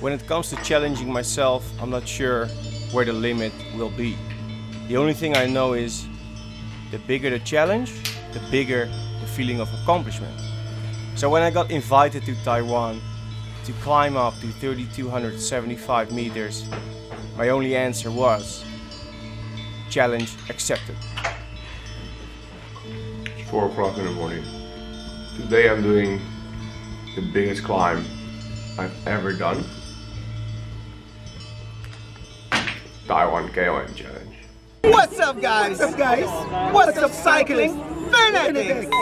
When it comes to challenging myself, I'm not sure where the limit will be. The only thing I know is the bigger the challenge, the bigger the feeling of accomplishment. So when I got invited to Taiwan to climb up to 3275 meters, my only answer was challenge accepted. It's 4 o'clock in the morning. Today I'm doing the biggest climb I've ever done. Taiwan KOM Challenge. What's up guys? What's up guys? What's up cycling fanatics?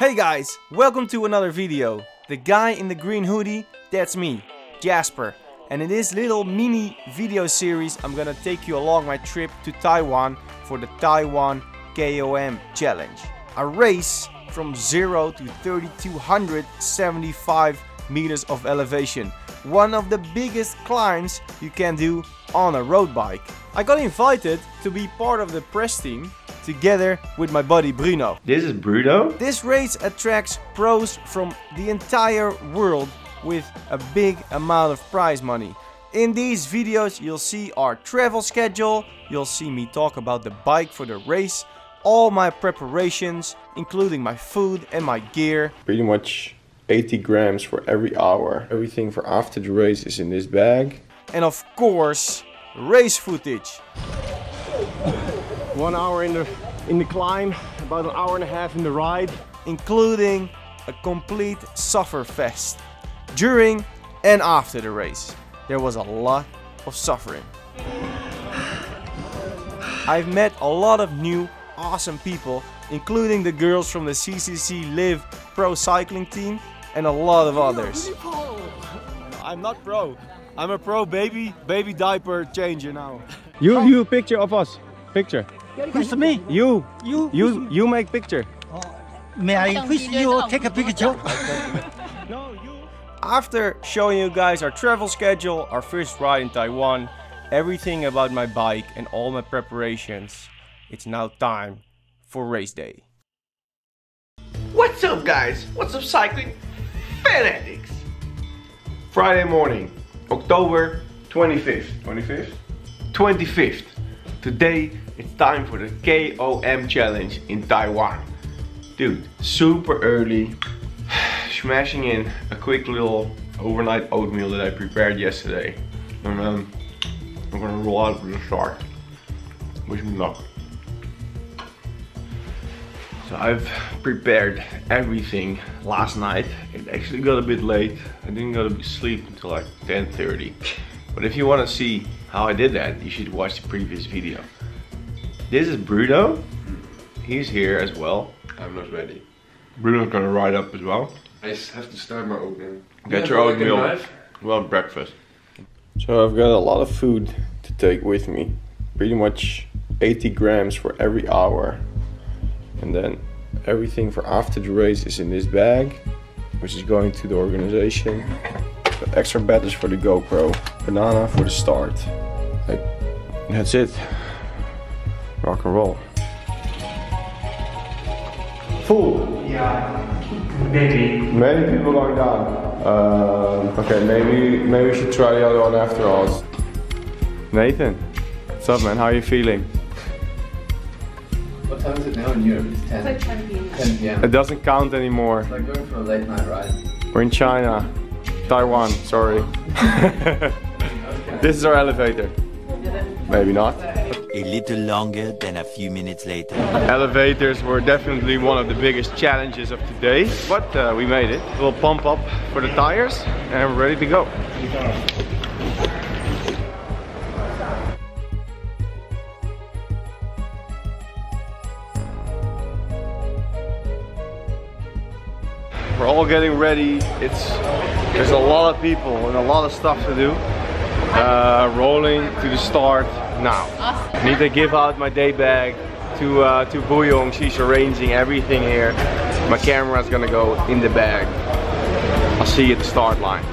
Hey guys, welcome to another video. The guy in the green hoodie, that's me, Jasper. And in this little mini video series, I'm gonna take you along my trip to Taiwan for the Taiwan KOM Challenge. A race from 0 to 3275 meters of elevation. One of the biggest climbs you can do on a road bike. I got invited to be part of the press team together with my buddy Bruno. This is Bruno. This race attracts pros from the entire world with a big amount of prize money. In these videos you'll see our travel schedule, you'll see me talk about the bike for the race, all my preparations, including my food and my gear. Pretty much 80 grams for every hour. Everything for after the race is in this bag. And of course, race footage. One hour in the in the climb, about an hour and a half in the ride. including a complete suffer fest. During and after the race, there was a lot of suffering. I've met a lot of new awesome people, including the girls from the CCC Liv Pro Cycling team and a lot of others. I'm not pro. I'm a pro baby, baby diaper changer now. You, you picture of us. Picture. Who's me? You, You, you, you make picture. may I wish you take a picture? no, you. After showing you guys our travel schedule, our first ride in Taiwan, everything about my bike and all my preparations, it's now time for race day. What's up guys? What's up cycling fanatics? Friday morning, October 25th. 25th? 25th. Today it's time for the KOM challenge in Taiwan. Dude, super early, smashing in a quick little overnight oatmeal that I prepared yesterday. And um, I'm gonna roll out for the start. Wish me luck. So I've prepared everything last night. It actually got a bit late. I didn't go to sleep until like 10.30. But if you want to see how I did that, you should watch the previous video. This is Bruno. He's here as well. I'm not ready. Bruno's gonna ride up as well. I just have to start my oatmeal. Get your oatmeal. Well, breakfast. So I've got a lot of food to take with me. Pretty much 80 grams for every hour. And then everything for after the race is in this bag, which is going to the organization. Got extra batteries for the GoPro, banana for the start. Like, that's it. Rock and roll. Full. Yeah. Maybe. Many people going down. Um, okay, maybe maybe we should try the other one after all. Nathan, what's up, man? How are you feeling? What time is it now in Europe? It's 10. Like 10 p.m. 10 p.m. It doesn't count anymore. It's like going for a late night ride. We're in China, Taiwan. Sorry. this is our elevator. Maybe not. A little longer than a few minutes later. Elevators were definitely one of the biggest challenges of today, but uh, we made it. We'll pump up for the tires and we're ready to go. All getting ready. It's there's a lot of people and a lot of stuff to do. Uh, rolling to the start now. Need to give out my day bag to uh, to Buyong. She's arranging everything here. My camera is gonna go in the bag. I'll see you at the start line.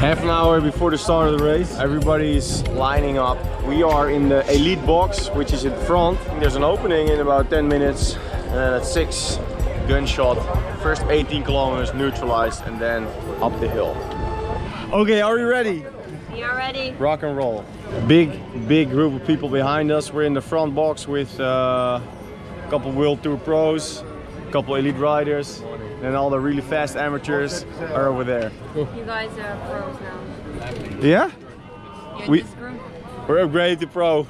Half an hour before the start of the race, everybody's lining up. We are in the elite box, which is in front. There's an opening in about 10 minutes, and then at 6, gunshot. First 18 kilometers neutralized, and then up the hill. Okay, are you ready? We are ready. Rock and roll. Big, big group of people behind us. We're in the front box with uh, a couple World Tour pros, a couple elite riders, and all the really fast amateurs are over there. You guys are pros now. Yeah? You're we, We're upgraded to pro.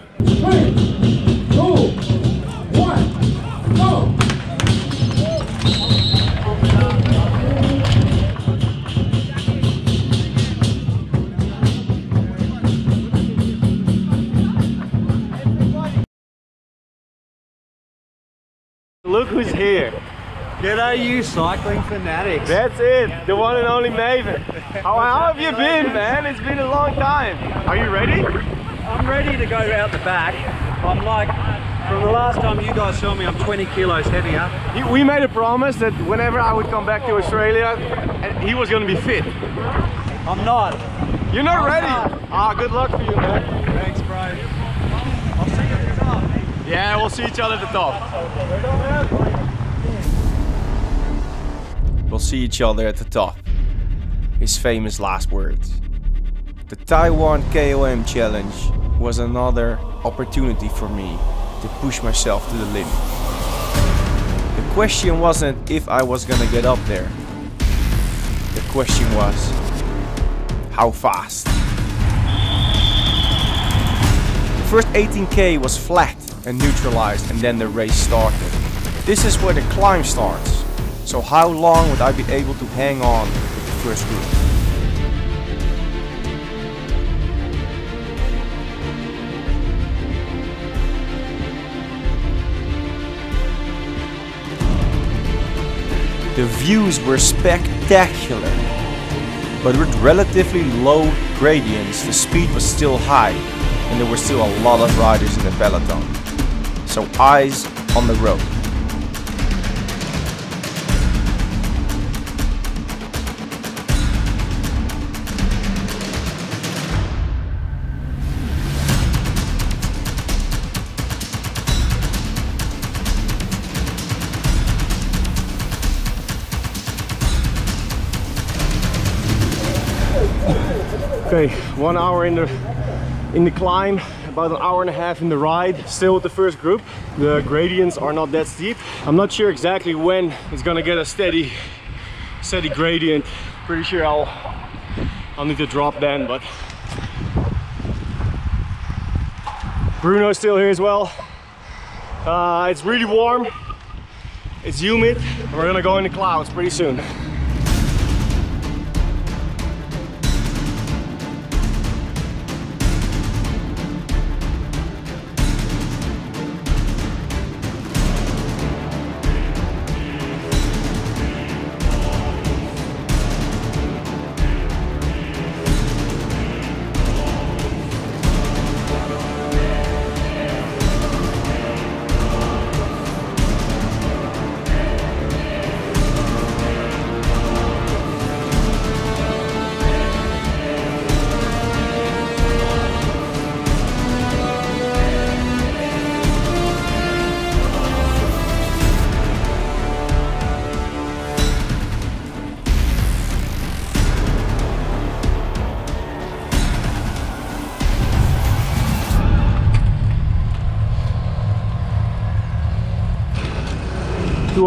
Look you cycling fanatics. That's it, the one and only Maven. How, how have you been, man? It's been a long time. Are you ready? I'm ready to go out the back. I'm like, from the last time you guys saw me, I'm 20 kilos heavier. He- We made a promise that whenever I would come back to Australia, he was gonna be fit. I'm not. You're not I'm ready. not. Ah, good luck for you, man. Thanks, bro. I'll see you at the top. Yeah, we'll see each other at the top. We'll see each other at the top. His famous last words. The Taiwan KOM challenge was another opportunity for me to push myself to the limit. The question wasn't if I was gonna get up there. The question was how fast. The first 18k was flat and neutralized and then the race started. This is where the climb starts. So how long would I be able to hang on with the first group? The views were spectacular, but with relatively low gradients the speed was still high and there were still a lot of riders in the peloton. So eyes on the road. Okay, one hour in the in the climb, about an hour and a half in the ride. Still with the first group. The gradients are not that steep. I'm not sure exactly when it's gonna get a steady, steady gradient. Pretty sure I'll I'll need to drop then, but Bruno's still here as well. Uh, it's really warm. It's humid. We're gonna go in the clouds pretty soon.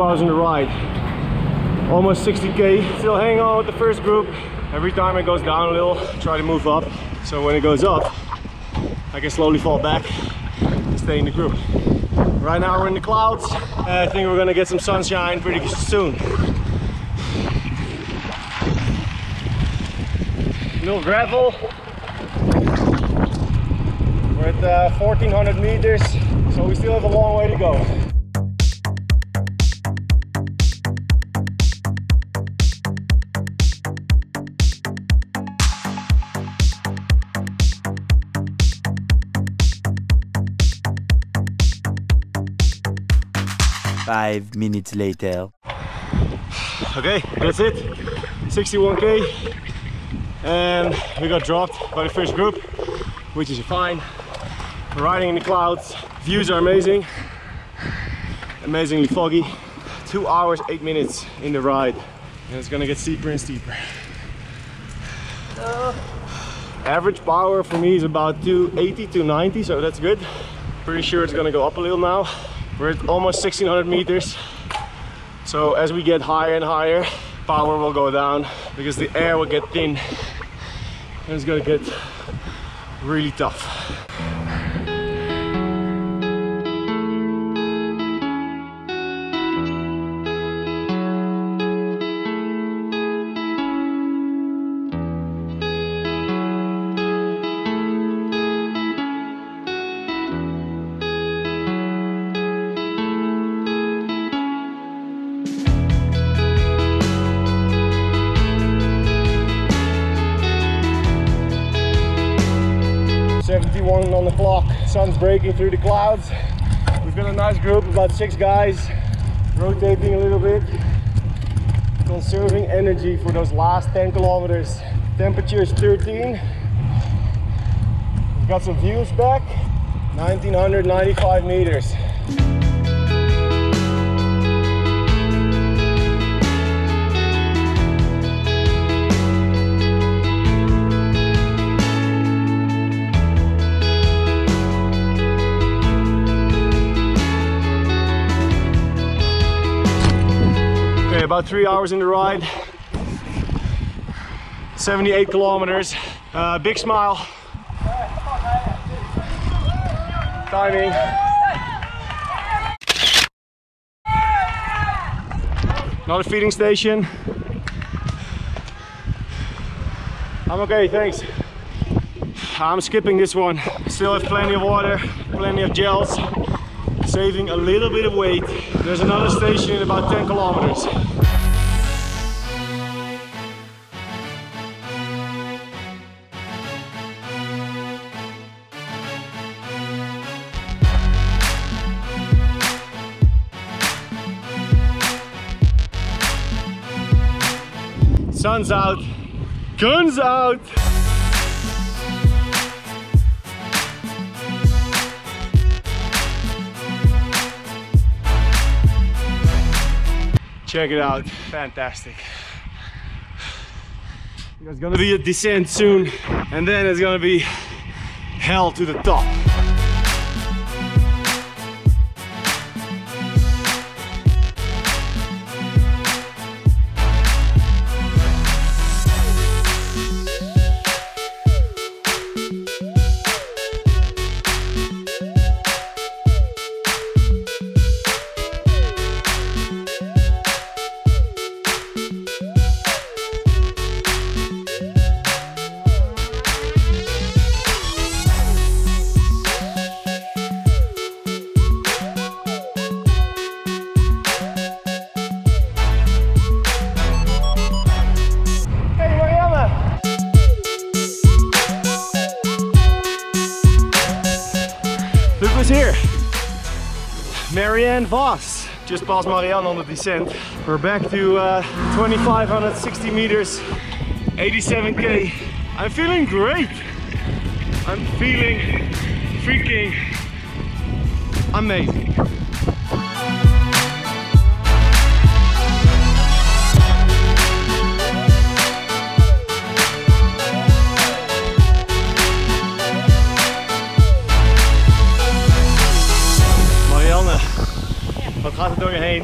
Hours in the ride. Almost 60k still hanging on with the first group. Every time it goes down a little try to move up. So when it goes up I can slowly fall back and stay in the group. Right now we're in the clouds. I think we're gonna get some sunshine pretty soon. Little gravel. We're at uh, 1400 meters so we still have a long way to go Five minutes later. Okay, that's it. 61k. And we got dropped by the first group, which is fine. Riding in the clouds. Views are amazing. Amazingly foggy. Two hours, eight minutes in the ride. And it's gonna get steeper and steeper. Average power for me is about 280 to 90, so that's good. Pretty sure it's gonna go up a little now. We're at almost 1600 meters. So as we get higher and higher, power will go down because the air will get thin and it's gonna get really tough. Seventy-one on the clock. Sun's breaking through the clouds. We've got a nice group, about six guys, rotating a little bit, conserving energy for those last 10 kilometers. Temperature is 13. We've got some views back. 1995 meters. About three hours in the ride. 78 kilometers. Uh, big smile. Timing. Not a feeding station. I'm okay, thanks. I'm skipping this one. Still have plenty of water, plenty of gels, saving a little bit of weight. There's another station in about 10 kilometers. Sun's out, guns out. Check it out, fantastic. There's gonna be a descent soon, and then it's gonna be hell to the top. Marianne Vos. Just past Marianne on the descent. We're back to uh, 2,560 meters, 87k. I'm feeling great. I'm feeling freaking amazing. Wat gaat er door je heen?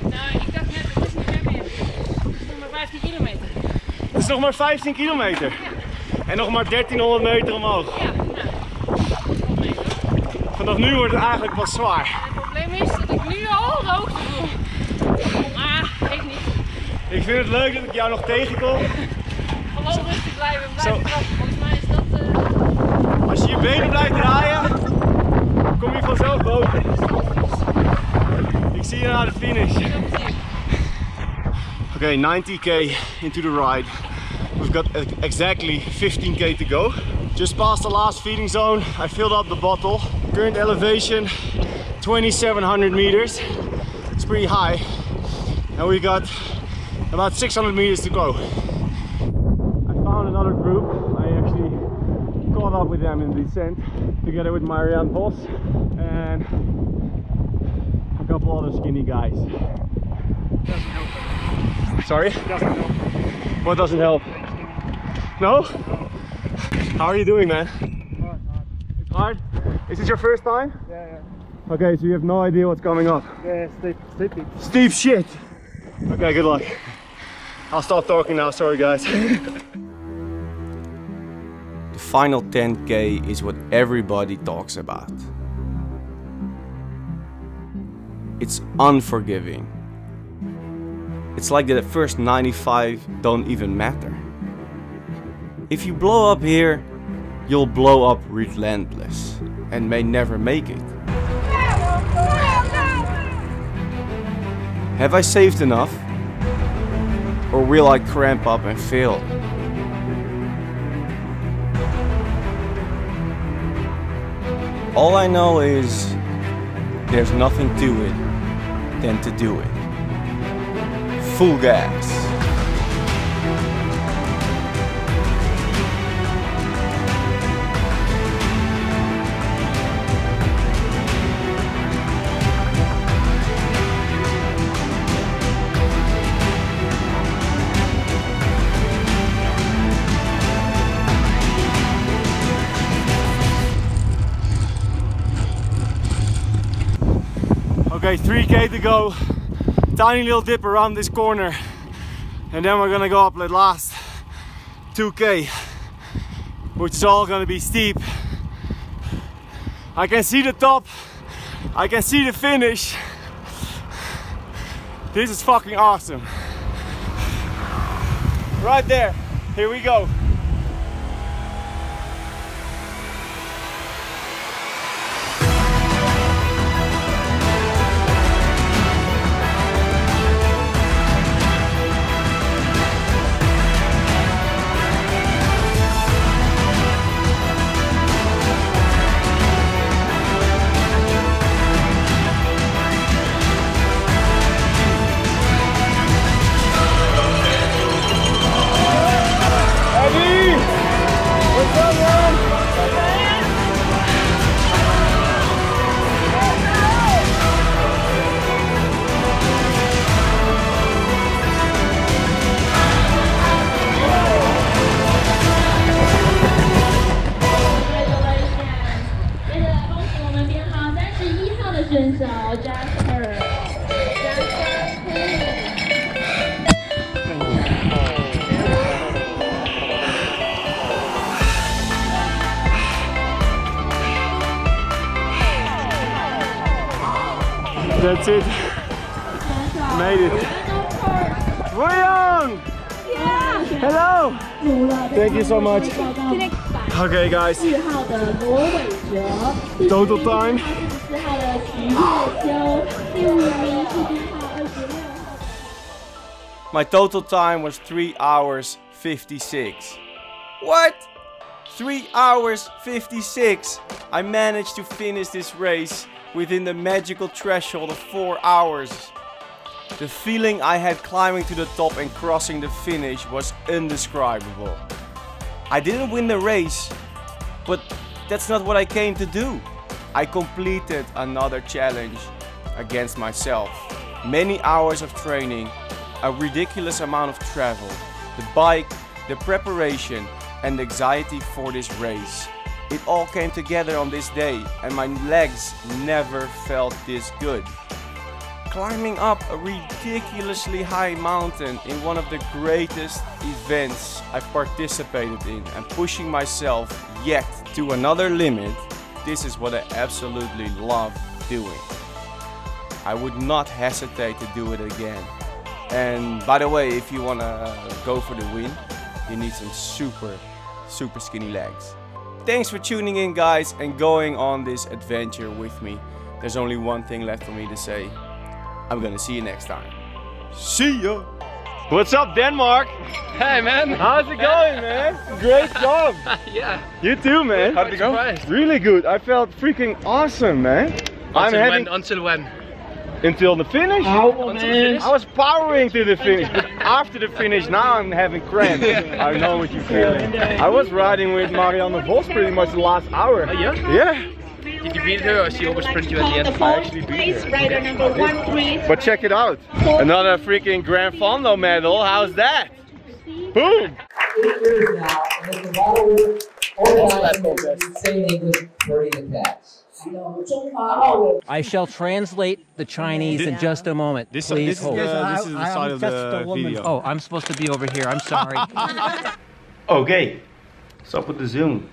Nou, ik dacht net, dat is niet ver meer. Het is nog maar 15 kilometer. Het is nog maar 15 kilometer. En nog maar 1300 meter omhoog. Ja, nou. Vanaf nu wordt het eigenlijk pas zwaar. Het probleem is dat ik nu al hoogte voel. Ah, geeft niet. Ik vind het leuk dat ik jou nog tegenkom. Gewoon rustig blijven, Zo. blijven trappen. Volgens mij is dat... eh, Als je je benen blijft draaien, kom je vanzelf boven. Zie je naar de finish. Okay, 90k into the ride. We've got exactly 15k to go. Just past the last feeding zone, I filled up the bottle. Current elevation 2700 meters. It's pretty high. And we got about 600 meters to go. I found another group. I actually caught up with them in the descent together with Marianne Vos and couple other skinny guys. Sorry? What doesn't help? No? How are you doing, man? It's hard. Is this your first time? Yeah, yeah. Okay, so you have no idea what's coming up. Yeah, steep, steep. Steep shit. Okay, good luck. I'll stop talking now, sorry guys. The final 10k is what everybody talks about. It's unforgiving. It's like the first 95 don't even matter. If you blow up here, you'll blow up relentless and may never make it. Have I saved enough? Or will I cramp up and fail? All I know is there's nothing to it than to do it. Full gas. Okay, 3k to go. Tiny little dip around this corner. And then we're gonna go up the last 2k, which is all gonna be steep. I can see the top. I can see the finish. This is fucking awesome. Right there. Here we go. you so much. Okay, guys. Total time. My total time was 3 hours 56. What? 3 hours 56. I managed to finish this race within the magical threshold of 4 hours. The feeling I had climbing to the top and crossing the finish was indescribable. I didn't win the race, but that's not what I came to do. I completed another challenge against myself. Many hours of training, a ridiculous amount of travel, the bike, the preparation, and the anxiety for this race. It all came together on this day, and my legs never felt this good. Climbing up a ridiculously high mountain in one of the greatest events I participated in and pushing myself yet to another limit, this is what I absolutely love doing. I would not hesitate to do it again. And by the way, if you wanna go for the win, you need some super, super skinny legs. Thanks for tuning in, guys, and going on this adventure with me. There's only one thing left for me to say. I'm gonna see you next time. See ya! What's up, Denmark? Hey, man. How's it going, man? Great job. yeah. You too, man. How did it go? Really good. I felt freaking awesome, man. I'm Until having when? Until when? until the finish. Until the finish? I was powering to the finish, but after the finish, now I'm having cramps. I know what you feel. I was riding with Marianne Vos pretty much the last hour. Oh, yeah? Yeah, Did you beat her or she oversprint you at the end? The I actually beat her. Rider number one three. But check it out. Another freaking Gran Fondo medal. How's that? Boom! eight years now, and it's a lot of work organizing saying English herding the cats. I shall translate the Chinese in just a moment. This, uh, Please this, is, hold. the, this is the side of the video. Oh, I'm supposed to be over here. I'm sorry. Okay, stop with the zoom.